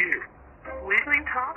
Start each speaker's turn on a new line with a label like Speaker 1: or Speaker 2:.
Speaker 1: you.
Speaker 2: Wiggly Talk